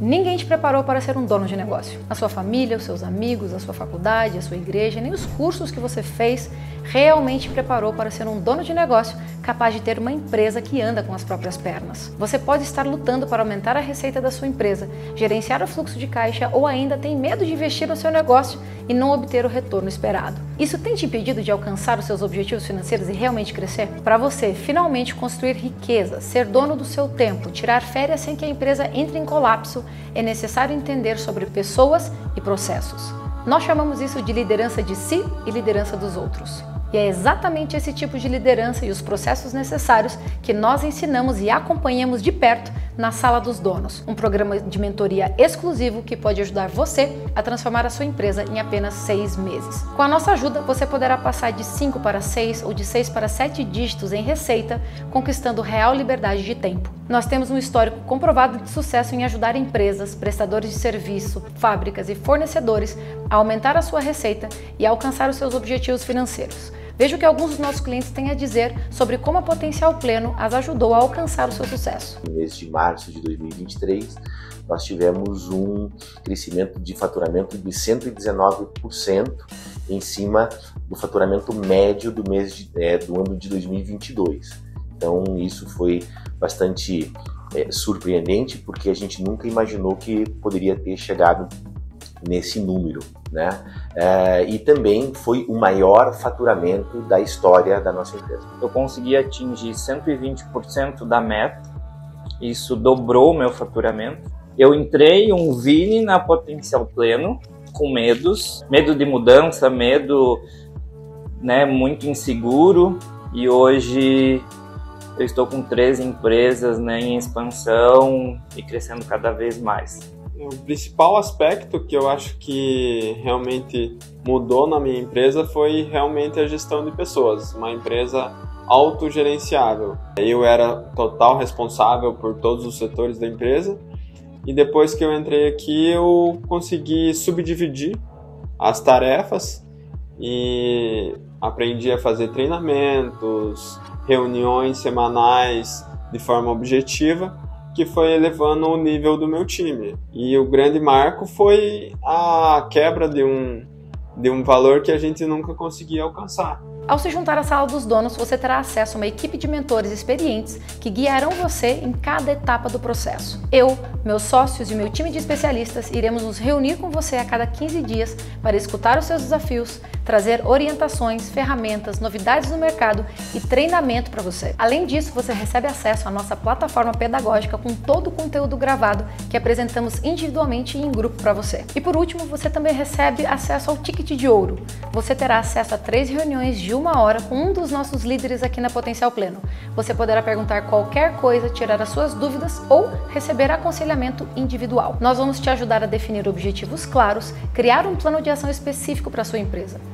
Ninguém te preparou para ser um dono de negócio. A sua família, os seus amigos, a sua faculdade, a sua igreja, nem os cursos que você fez realmente preparou para ser um dono de negócio capaz de ter uma empresa que anda com as próprias pernas. Você pode estar lutando para aumentar a receita da sua empresa, gerenciar o fluxo de caixa ou ainda tem medo de investir no seu negócio e não obter o retorno esperado. Isso tem te impedido de alcançar os seus objetivos financeiros e realmente crescer? Para você finalmente construir riqueza, ser dono do seu tempo, tirar férias sem que a empresa entre em colapso, é necessário entender sobre pessoas e processos. Nós chamamos isso de liderança de si e liderança dos outros. E é exatamente esse tipo de liderança e os processos necessários que nós ensinamos e acompanhamos de perto na Sala dos Donos, um programa de mentoria exclusivo que pode ajudar você a transformar a sua empresa em apenas seis meses. Com a nossa ajuda, você poderá passar de 5 para 6 ou de 6 para 7 dígitos em receita, conquistando real liberdade de tempo. Nós temos um histórico comprovado de sucesso em ajudar empresas, prestadores de serviço, fábricas e fornecedores a aumentar a sua receita e alcançar os seus objetivos financeiros. Veja o que alguns dos nossos clientes têm a dizer sobre como a Potencial Pleno as ajudou a alcançar o seu sucesso. No mês de março de 2023, nós tivemos um crescimento de faturamento de 119% em cima do faturamento médio do mês de, é, do ano de 2022. Então isso foi bastante é, surpreendente porque a gente nunca imaginou que poderia ter chegado nesse número, né? É, e também foi o maior faturamento da história da nossa empresa. Eu consegui atingir 120% da meta, isso dobrou meu faturamento. Eu entrei um Vini na potencial pleno, com medos, medo de mudança, medo, né, muito inseguro. E hoje eu estou com três empresas, né, em expansão e crescendo cada vez mais. O principal aspecto que eu acho que realmente mudou na minha empresa foi realmente a gestão de pessoas. Uma empresa autogerenciável. Eu era total responsável por todos os setores da empresa e depois que eu entrei aqui eu consegui subdividir as tarefas e aprendi a fazer treinamentos, reuniões semanais de forma objetiva que foi elevando o nível do meu time. E o grande marco foi a quebra de um, de um valor que a gente nunca conseguia alcançar. Ao se juntar à sala dos donos, você terá acesso a uma equipe de mentores experientes que guiarão você em cada etapa do processo. Eu, meus sócios e meu time de especialistas iremos nos reunir com você a cada 15 dias para escutar os seus desafios, trazer orientações, ferramentas, novidades no mercado e treinamento para você. Além disso, você recebe acesso à nossa plataforma pedagógica com todo o conteúdo gravado que apresentamos individualmente e em grupo para você. E por último, você também recebe acesso ao ticket de ouro. Você terá acesso a três reuniões de uma hora com um dos nossos líderes aqui na Potencial Pleno. Você poderá perguntar qualquer coisa, tirar as suas dúvidas ou receber aconselhamento individual. Nós vamos te ajudar a definir objetivos claros, criar um plano de ação específico para sua empresa.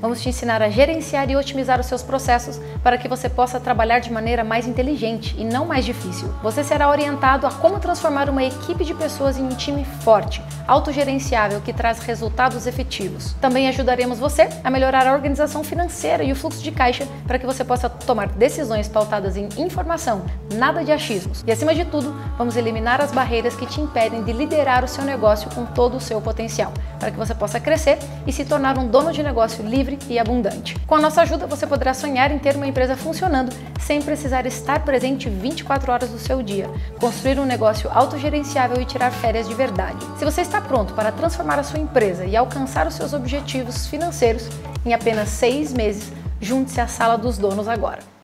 Vamos te ensinar a gerenciar e otimizar os seus processos para que você possa trabalhar de maneira mais inteligente e não mais difícil. Você será orientado a como transformar uma equipe de pessoas em um time forte, autogerenciável que traz resultados efetivos. Também ajudaremos você a melhorar a organização financeira e o fluxo de caixa para que você possa tomar decisões pautadas em informação, nada de achismos. E acima de tudo, vamos eliminar as barreiras que te impedem de liderar o seu negócio com todo o seu potencial, para que você possa crescer e se tornar um dono de negócio livre livre e abundante. Com a nossa ajuda, você poderá sonhar em ter uma empresa funcionando sem precisar estar presente 24 horas do seu dia, construir um negócio autogerenciável e tirar férias de verdade. Se você está pronto para transformar a sua empresa e alcançar os seus objetivos financeiros em apenas seis meses, junte-se à sala dos donos agora.